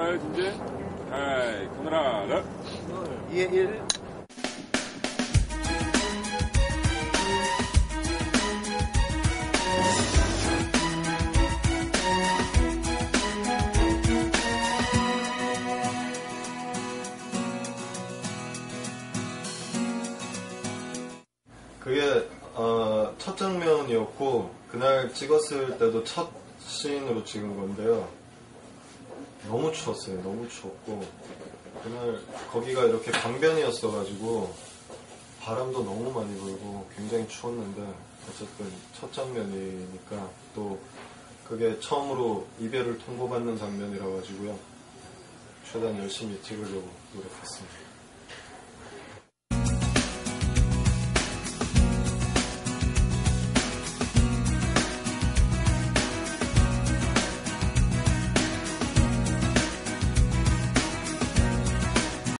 볼까요, 진짜? 에이, 카메라, 렛. 예, 예. 그게 어, 첫 장면이었고 그날 찍었을 때도 첫 씬으로 찍은 건데요. 너무 추웠어요. 너무 추웠고 그날 거기가 이렇게 강변이었어가지고 바람도 너무 많이 불고 굉장히 추웠는데 어쨌든 첫 장면이니까 또 그게 처음으로 이별을 통보받는 장면이라 가지고요. 최대한 열심히 찍으려고 노력했습니다.